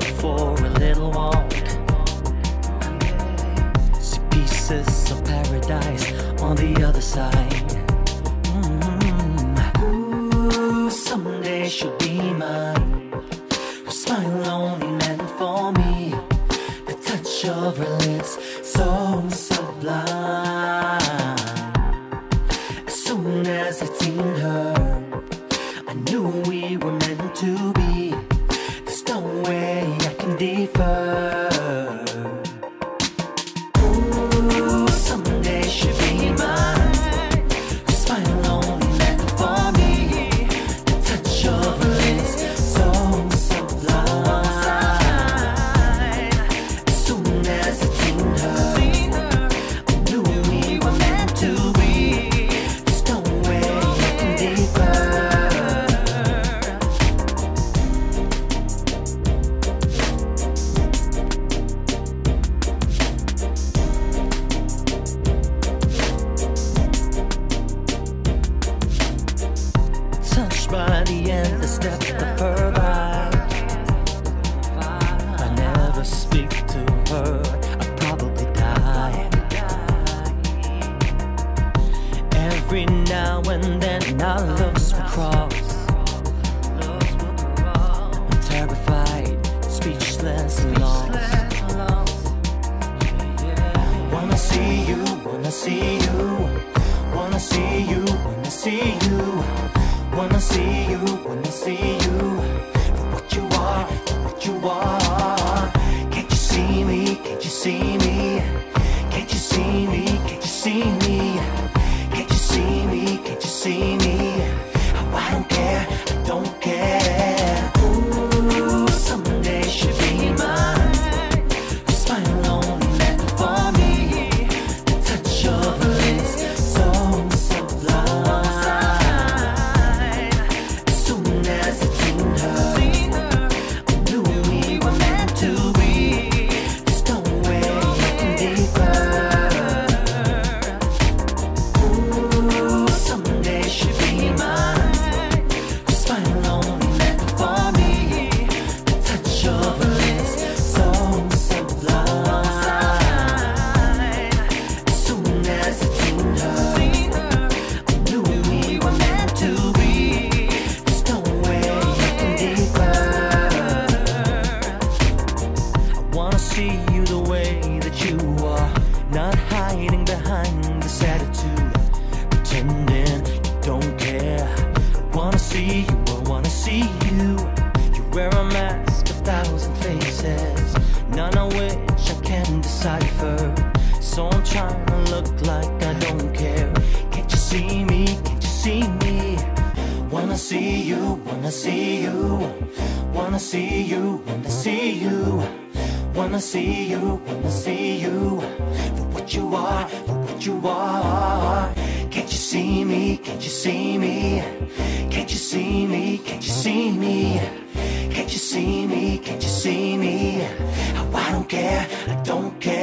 Go for a little walk. See pieces of paradise on the other side. 25 the of her eyes. If I never speak to her, I'll probably die. Every now and then our looks will cross. I'm terrified, speechless, lost. Wanna see you, wanna see you, wanna see you, wanna see you, wanna see you, wanna see you for what you are, for what you are. Can decipher. So I'm trying to look like I don't care. Can't you see me? Can't you see me? Wanna see you, wanna see you, wanna see you, wanna see you, wanna see you, wanna see you for what you are, for what you are. Can't you see me? Can't you see me? Can't you see me? Can't you see me? Can't you see me? Can't you see me? care, I don't care.